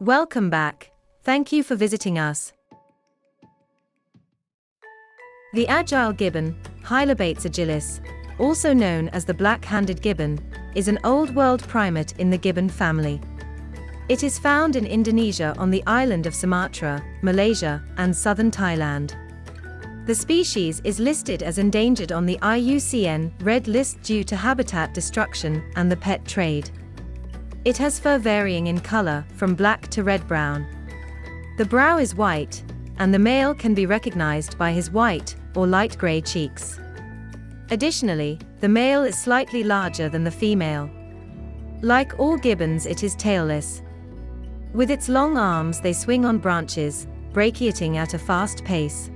Welcome back. Thank you for visiting us. The agile gibbon, Hylobates agilis, also known as the black-handed gibbon, is an old-world primate in the gibbon family. It is found in Indonesia on the island of Sumatra, Malaysia, and southern Thailand. The species is listed as endangered on the IUCN Red List due to habitat destruction and the pet trade. It has fur varying in color from black to red-brown. The brow is white, and the male can be recognized by his white or light gray cheeks. Additionally, the male is slightly larger than the female. Like all gibbons it is tailless. With its long arms they swing on branches, brachiating at a fast pace.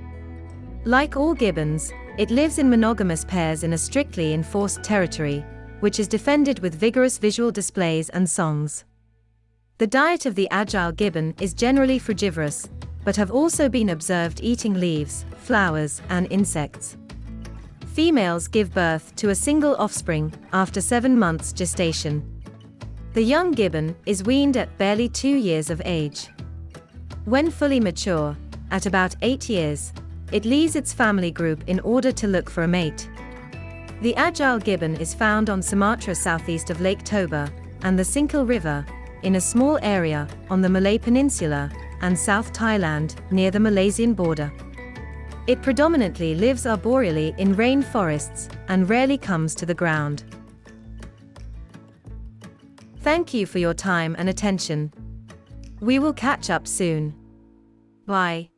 Like all gibbons, it lives in monogamous pairs in a strictly enforced territory, which is defended with vigorous visual displays and songs. The diet of the agile gibbon is generally frugivorous, but have also been observed eating leaves, flowers, and insects. Females give birth to a single offspring after seven months gestation. The young gibbon is weaned at barely two years of age. When fully mature, at about eight years, it leaves its family group in order to look for a mate. The agile gibbon is found on Sumatra southeast of Lake Toba and the Singkil River, in a small area on the Malay Peninsula and South Thailand near the Malaysian border. It predominantly lives arboreally in rain forests and rarely comes to the ground. Thank you for your time and attention. We will catch up soon. Bye.